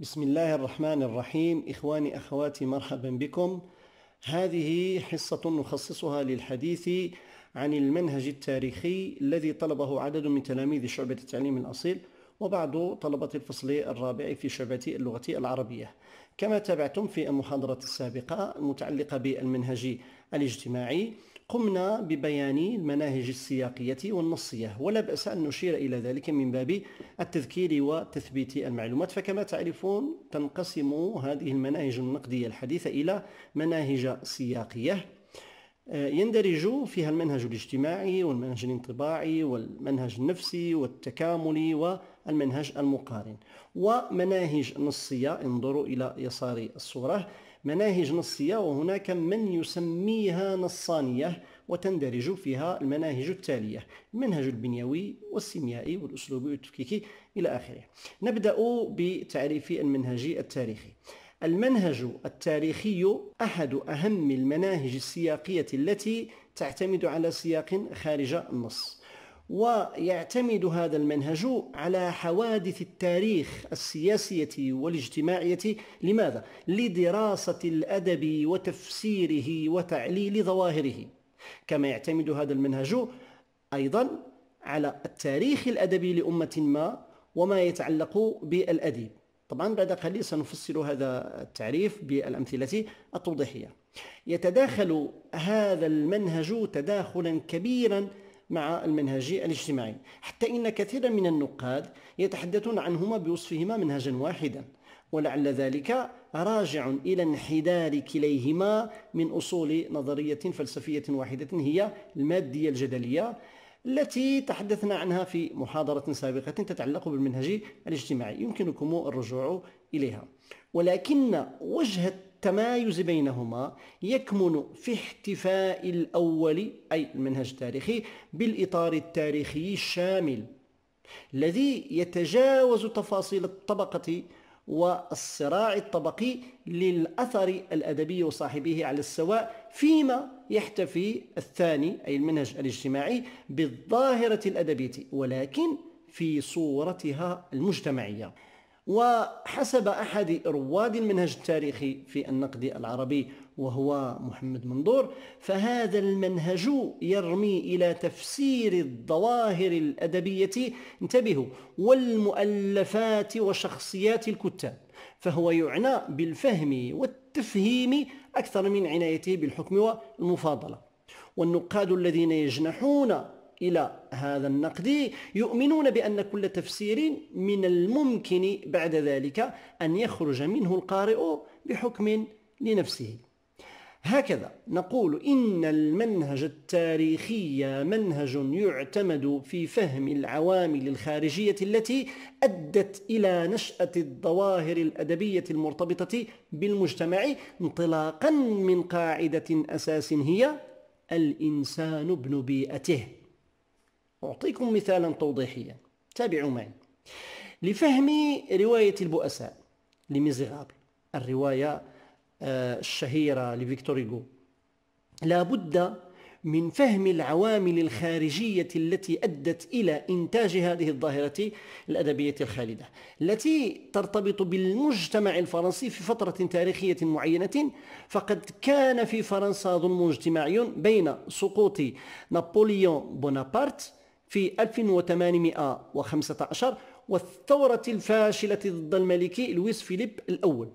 بسم الله الرحمن الرحيم. إخواني أخواتي مرحبا بكم. هذه حصة نخصصها للحديث عن المنهج التاريخي الذي طلبه عدد من تلاميذ شعبة التعليم الأصيل وبعض طلبة الفصل الرابع في شعبة اللغة العربية. كما تابعتم في المحاضرة السابقة المتعلقة بالمنهج الاجتماعي قمنا ببيان المناهج السياقية والنصية ولا بأس أن نشير إلى ذلك من باب التذكير وتثبيت المعلومات. فكما تعرفون تنقسم هذه المناهج النقدية الحديثة إلى مناهج سياقية. آه، يندرج فيها المنهج الاجتماعي والمنهج الانطباعي والمنهج النفسي والتكاملي والمنهج المقارن. ومناهج نصية انظروا إلى يسار الصورة. مناهج نصية وهناك من يسميها نصانية وتندرج فيها المناهج التالية المنهج البنيوي والسيميائي والأسلوبي والتفكيكي إلى آخره. نبدأ بتعريف المنهج التاريخي. المنهج التاريخي أحد أهم المناهج السياقية التي تعتمد على سياق خارج النص. ويعتمد هذا المنهج على حوادث التاريخ السياسية والاجتماعية. لماذا؟ لدراسة الأدب وتفسيره وتعليل ظواهره. كما يعتمد هذا المنهج أيضا على التاريخ الأدبي لأمة ما وما يتعلق بالأديب. طبعا بعد قليل سنفسر هذا التعريف بالأمثلة التوضيحية. يتداخل هذا المنهج تداخلا كبيرا مع المنهج الاجتماعي. حتى إن كثيرا من النقاد يتحدثون عنهما بوصفهما منهجا واحدا ولعل ذلك راجع إلى انحدار كليهما من أصول نظرية فلسفية واحدة هي المادية الجدلية التي تحدثنا عنها في محاضرة سابقة تتعلق بالمنهج الاجتماعي. يمكنكم الرجوع إليها. ولكن وجه التمايز بينهما يكمن في احتفاء الأول أي المنهج التاريخي بالإطار التاريخي الشامل الذي يتجاوز تفاصيل الطبقة والصراع الطبقي للأثر الأدبي وصاحبه على السواء فيما يحتفي الثاني أي المنهج الاجتماعي بالظاهرة الأدبية ولكن في صورتها المجتمعية. وحسب أحد رواد المنهج التاريخي في النقد العربي وهو محمد منظور فهذا المنهج يرمي إلى تفسير الظواهر الأدبية. انتبهوا والمؤلفات وشخصيات الكتاب فهو يعنى بالفهم والتفهيم أكثر من عنايته بالحكم والمفاضلة. والنقاد الذين يجنحون إلى هذا النقد. يؤمنون بأن كل تفسير من الممكن بعد ذلك أن يخرج منه القارئ بحكم لنفسه. هكذا نقول إن المنهج التاريخي منهج يعتمد في فهم العوامل الخارجية التي أدت إلى نشأة الظواهر الأدبية المرتبطة بالمجتمع انطلاقا من قاعدة أساس هي الإنسان ابن بيئته. أعطيكم مثالا توضيحيا. تابعوا معي. لفهم رواية البؤساء لميزيغابل الرواية آه، الشهيرة لفيكتور هيغو لا بد من فهم العوامل الخارجية التي أدت إلى إنتاج هذه الظاهرة الأدبية الخالدة التي ترتبط بالمجتمع الفرنسي في فترة تاريخية معينة فقد كان في فرنسا ظلم اجتماعي بين سقوط نابليون بونابرت في 1815 والثورة الفاشلة ضد الملك لويس فيليب الأول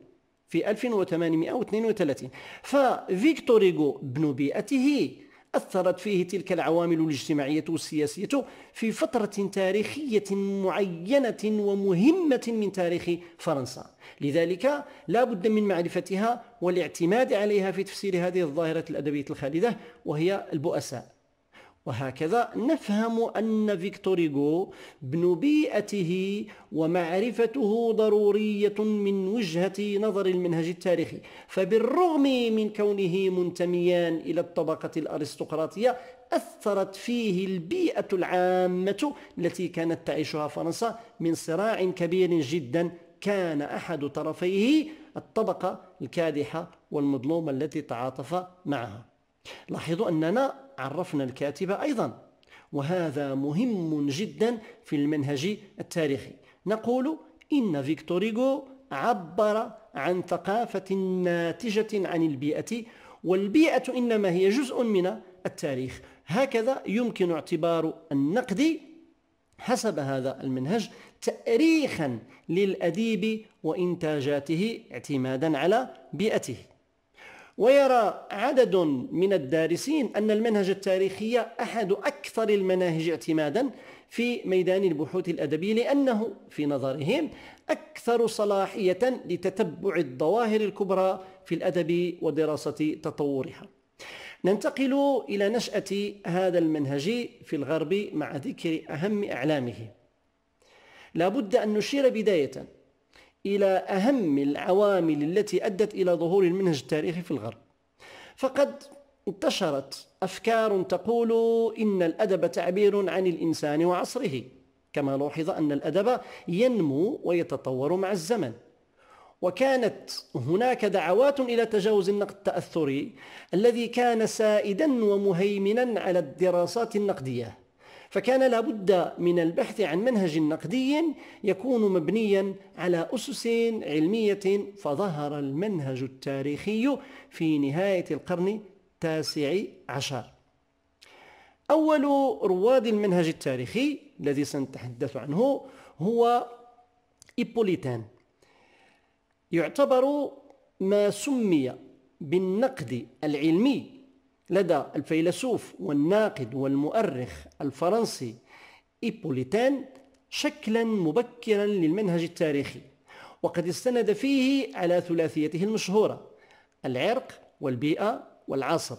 في 1832 ففيكتور هيغو ابن بيئته أثرت فيه تلك العوامل الاجتماعية والسياسية في فترة تاريخية معينة ومهمة من تاريخ فرنسا. لذلك لا بد من معرفتها والاعتماد عليها في تفسير هذه الظاهرة الأدبية الخالدة وهي البؤساء. وهكذا نفهم أن فيكتور هيغو ابن بيئته ومعرفته ضرورية من وجهة نظر المنهج التاريخي. فبالرغم من كونه منتميان إلى الطبقة الأرستقراطية أثرت فيه البيئة العامة التي كانت تعيشها فرنسا من صراع كبير جدا كان أحد طرفيه الطبقة الكادحة والمظلومة التي تعاطف معها. لاحظوا أننا عرفنا الكاتب أيضا. وهذا مهم جدا في المنهج التاريخي. نقول إن فيكتور هيغو عبر عن ثقافة ناتجة عن البيئة والبيئة إنما هي جزء من التاريخ. هكذا يمكن اعتبار النقد حسب هذا المنهج تأريخا للأديب وإنتاجاته اعتمادا على بيئته. ويرى عدد من الدارسين أن المنهج التاريخي أحد أكثر المناهج اعتمادا في ميدان البحوث الأدبية لأنه في نظرهم أكثر صلاحية لتتبع الظواهر الكبرى في الأدب ودراسة تطورها. ننتقل إلى نشأة هذا المنهج في الغرب مع ذكر أهم أعلامه. لا بد أن نشير بداية. إلى أهم العوامل التي أدت إلى ظهور المنهج التاريخي في الغرب. فقد انتشرت أفكار تقول إن الأدب تعبير عن الإنسان وعصره كما لوحظ أن الأدب ينمو ويتطور مع الزمن. وكانت هناك دعوات إلى تجاوز النقد التأثري الذي كان سائدا ومهيمنا على الدراسات النقدية. فكان لابد من البحث عن منهج نقدي يكون مبنيا على أسس علمية فظهر المنهج التاريخي في نهاية القرن التاسع عشر. أول رواد المنهج التاريخي الذي سنتحدث عنه هو إيبوليتان يعتبر ما سمي بالنقد العلمي لدى الفيلسوف والناقد والمؤرخ الفرنسي إيبوليتان شكلا مبكرا للمنهج التاريخي وقد استند فيه على ثلاثيته المشهورة العرق والبيئة والعصر.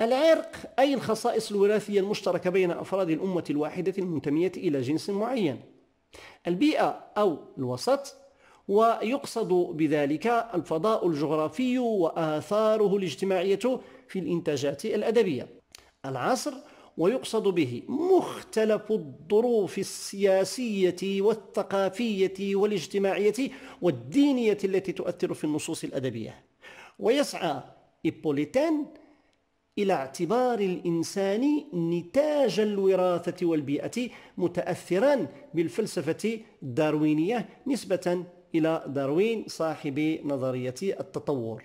العرق أي الخصائص الوراثية المشتركة بين أفراد الأمة الواحدة المنتمية إلى جنس معين. البيئة أو الوسط ويقصد بذلك الفضاء الجغرافي وآثاره الاجتماعية في الإنتاجات الأدبية. العصر ويقصد به مختلف الظروف السياسية والثقافية والاجتماعية والدينية التي تؤثر في النصوص الأدبية. ويسعى إيبوليتان إلى اعتبار الإنسان نتاج الوراثة والبيئة متأثرا بالفلسفة الداروينية نسبة إلى داروين صاحب نظرية التطور.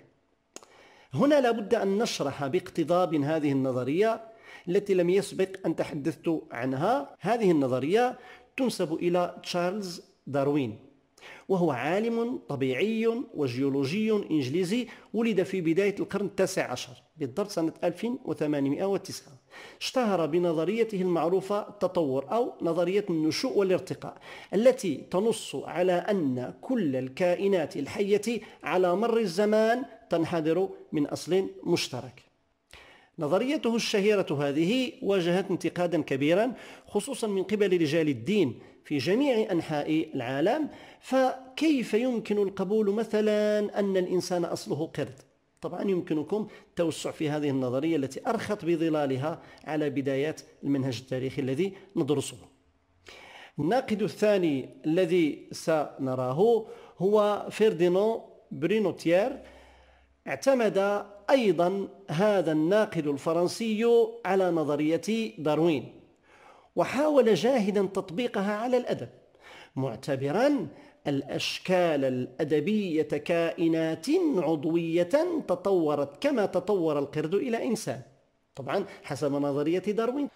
هنا لابد أن نشرح باقتضاب هذه النظرية التي لم يسبق أن تحدثت عنها. هذه النظرية تنسب إلى تشارلز داروين وهو عالم طبيعي وجيولوجي إنجليزي ولد في بداية القرن التاسع عشر بالضبط سنة 1809 اشتهر بنظريته المعروفة التطور أو نظرية النشوء والارتقاء التي تنص على أن كل الكائنات الحية على مر الزمان تنحدر من أصل مشترك. نظريته الشهيرة هذه واجهت انتقادا كبيرا خصوصا من قبل رجال الدين في جميع أنحاء العالم فكيف يمكن القبول مثلا أن الإنسان أصله قرد؟ طبعا يمكنكم التوسع في هذه النظرية التي أرخت بظلالها على بدايات المنهج التاريخي الذي ندرسه. الناقد الثاني الذي سنراه هو فيردينون برونوتيير. اعتمد أيضا هذا الناقد الفرنسي على نظرية داروين وحاول جاهدا تطبيقها على الأدب معتبرا الأشكال الأدبية كائنات عضوية تطورت كما تطور القرد إلى إنسان. طبعا حسب نظرية داروين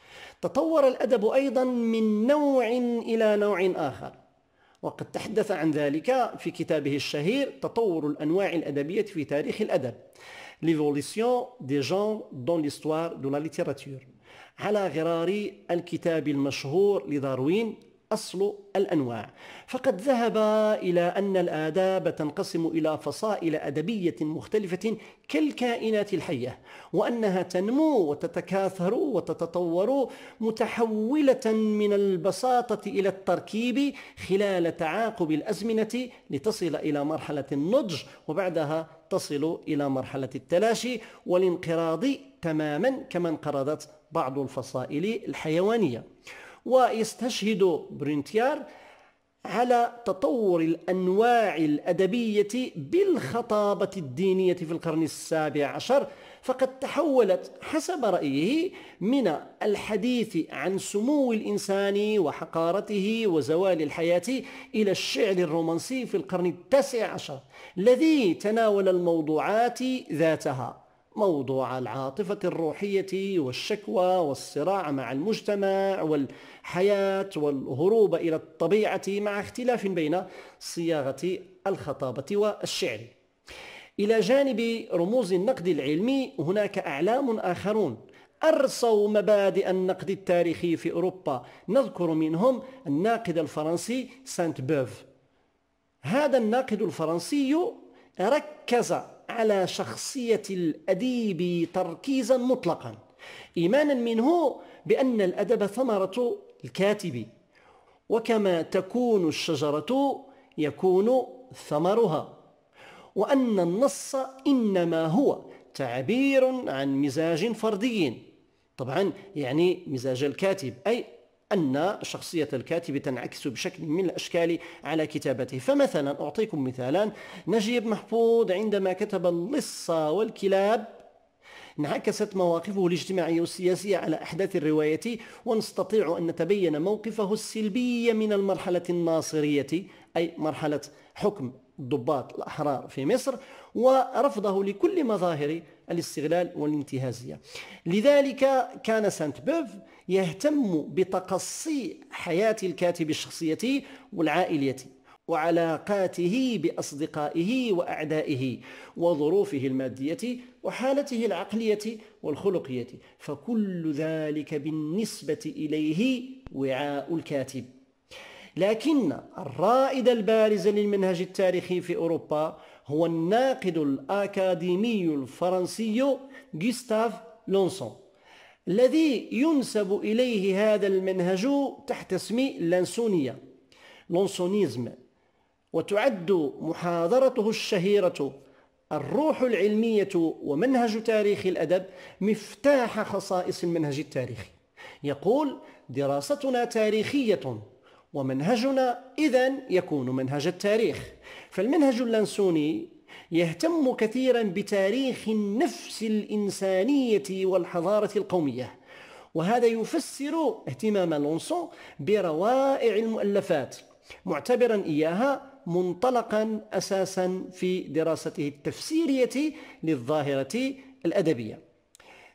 تطور الأدب أيضا من نوع إلى نوع آخر. وقد تحدث عن ذلك في كتابه الشهير تطور الأنواع الأدبية في تاريخ الأدب L'évolution des genres dans l'histoire de la littérature. على غرار الكتاب المشهور لداروين أصل الأنواع. فقد ذهب إلى أن الآداب تنقسم إلى فصائل أدبية مختلفة كالكائنات الحية وأنها تنمو وتتكاثر وتتطور متحولة من البساطة إلى التركيب خلال تعاقب الأزمنة لتصل إلى مرحلة النضج وبعدها تصل إلى مرحلة التلاشي والانقراض تماما كما انقرضت بعض الفصائل الحيوانية. ويستشهد برينتيار على تطور الأنواع الأدبية بالخطابة الدينية في القرن السابع عشر فقد تحولت حسب رأيه من الحديث عن سمو الإنسان وحقارته وزوال الحياة إلى الشعر الرومانسي في القرن التاسع عشر الذي تناول الموضوعات ذاتها. موضوع العاطفة الروحية والشكوى والصراع مع المجتمع والحياة والهروب إلى الطبيعة مع اختلاف بين صياغة الخطابة والشعر. إلى جانب رموز النقد العلمي هناك أعلام آخرون أرسوا مبادئ النقد التاريخي في أوروبا. نذكر منهم الناقد الفرنسي سانت بوف. هذا الناقد الفرنسي ركز على شخصية الأديب تركيزا مطلقا. إيمانا منه بأن الأدب ثمرة الكاتب وكما تكون الشجرة يكون ثمرها وأن النص إنما هو تعبير عن مزاج فردي. طبعا يعني مزاج الكاتب أي أن شخصية الكاتب تنعكس بشكل من الأشكال على كتابته. فمثلا أعطيكم مثالا نجيب محفوظ عندما كتب اللص والكلاب انعكست مواقفه الاجتماعية والسياسية على أحداث الرواية ونستطيع أن نتبين موقفه السلبي من المرحلة الناصرية أي مرحلة حكم الضباط الأحرار في مصر ورفضه لكل مظاهر الاستغلال والانتهازية. لذلك كان سانت بوف يهتم بتقصي حياة الكاتب الشخصية والعائلية وعلاقاته بأصدقائه وأعدائه وظروفه المادية وحالته العقلية والخلقية. فكل ذلك بالنسبة إليه وعاء الكاتب. لكن الرائد البارز للمنهج التاريخي في أوروبا هو الناقد الأكاديمي الفرنسي جوستاف لونسون الذي ينسب إليه هذا المنهج تحت اسم لانسونية. لونسونيزم وتعد محاضرته الشهيرة الروح العلمية ومنهج تاريخ الأدب مفتاح خصائص المنهج التاريخي. يقول دراستنا تاريخية ومنهجنا إذا يكون منهج التاريخ. فالمنهج اللانسوني يهتم كثيرا بتاريخ النفس الإنسانية والحضارة القومية وهذا يفسر اهتمام لونسون بروائع المؤلفات معتبرا إياها منطلقا أساسا في دراسته التفسيرية للظاهرة الأدبية.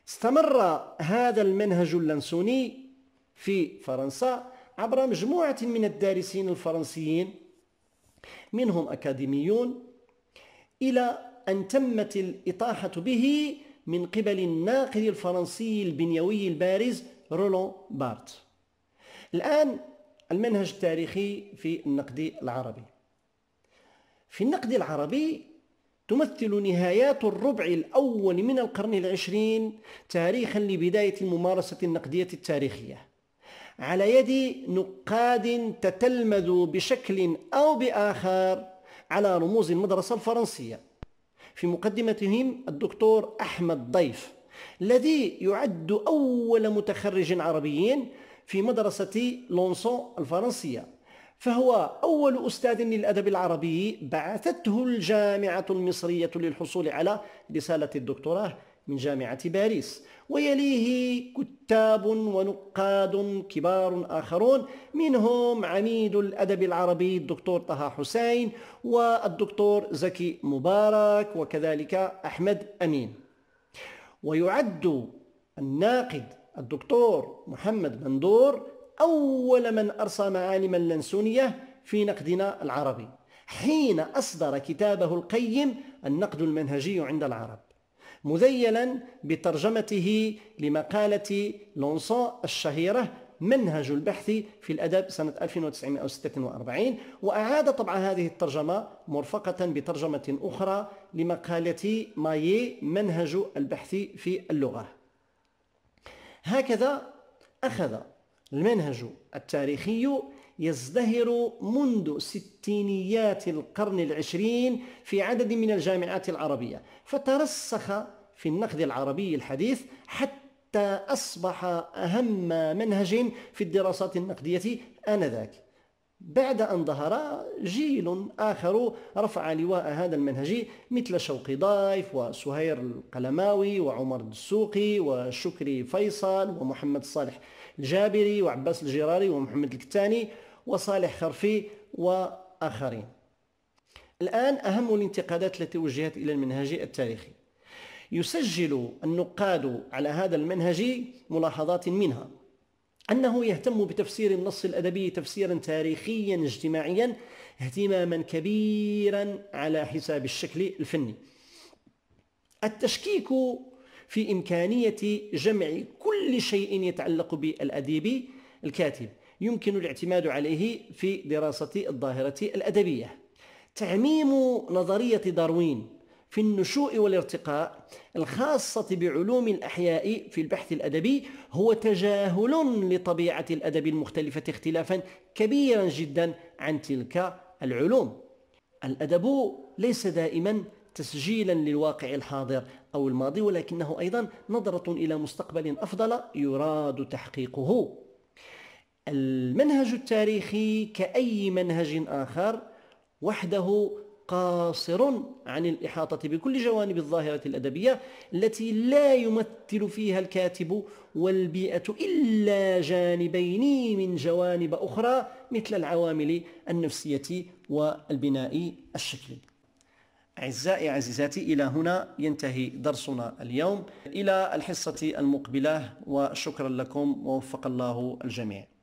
استمر هذا المنهج اللانسوني في فرنسا عبر مجموعة من الدارسين الفرنسيين منهم أكاديميون إلى أن تمت الإطاحة به من قبل الناقد الفرنسي البنيوي البارز رولون بارت. الآن المنهج التاريخي في النقد العربي. في النقد العربي تمثل نهايات الربع الأول من القرن العشرين تاريخا لبداية الممارسة النقدية التاريخية. على يد نقاد تتلمذ بشكل أو بآخر على رموز المدرسة الفرنسية. في مقدمتهم الدكتور أحمد ضيف الذي يعد أول متخرج عربي في مدرسة لونسون الفرنسية. فهو أول أستاذ للأدب العربي بعثته الجامعة المصرية للحصول على رسالة الدكتوراه. من جامعة باريس. ويليه كتاب ونقاد كبار آخرون منهم عميد الأدب العربي الدكتور طه حسين والدكتور زكي مبارك وكذلك أحمد أمين. ويعد الناقد الدكتور محمد مندور أول من أرسى معالم اللنسونية في نقدنا العربي حين أصدر كتابه القيم النقد المنهجي عند العرب. مذيلا بترجمته لمقالة لونسون الشهيرة منهج البحث في الأدب سنة 1946 وأعاد طبع هذه الترجمة مرفقة بترجمة أخرى لمقالة مايي منهج البحث في اللغة. هكذا أخذ المنهج التاريخي يزدهر منذ ستينيات القرن العشرين في عدد من الجامعات العربية. فترسخ في النقد العربي الحديث حتى أصبح أهم منهج في الدراسات النقدية آنذاك. بعد أن ظهر جيل آخر رفع لواء هذا المنهج مثل شوقي ضايف وسهير القلماوي وعمر الدسوقي وشكري فيصل ومحمد صالح الجابري وعباس الجراري ومحمد الكتاني وصالح خرفي وآخرين. الآن أهم الانتقادات التي وجهت إلى المنهج التاريخي. يسجل النقاد على هذا المنهج ملاحظات منها. أنه يهتم بتفسير النص الأدبي تفسيرا تاريخيا اجتماعيا اهتماما كبيرا على حساب الشكل الفني. التشكيك في إمكانية جمع كل شيء يتعلق بالأديب الكاتب يمكن الاعتماد عليه في دراسة الظاهرة الأدبية. تعميم نظرية داروين في النشوء والارتقاء الخاصة بعلوم الأحياء في البحث الأدبي هو تجاهل لطبيعة الأدب المختلفة اختلافا كبيرا جدا عن تلك العلوم. الأدب ليس دائما تسجيلا للواقع الحاضر أو الماضي ولكنه أيضا نظرة إلى مستقبل أفضل يراد تحقيقه. المنهج التاريخي كأي منهج آخر وحده قاصر عن الإحاطة بكل جوانب الظاهرة الأدبية التي لا يمثل فيها الكاتب والبيئة إلا جانبين من جوانب أخرى مثل العوامل النفسية والبناء الشكلي أعزائي عزيزاتي إلى هنا ينتهي درسنا اليوم. إلى الحصة المقبلة وشكرا لكم ووفق الله الجميع.